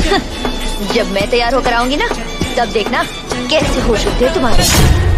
जब मैं तैयार होकर आऊँगी ना तब देखना कैसे होश उठते तुम्हारे।